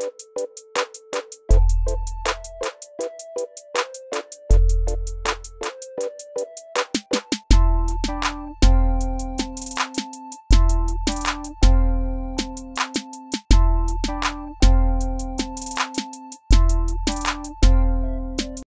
you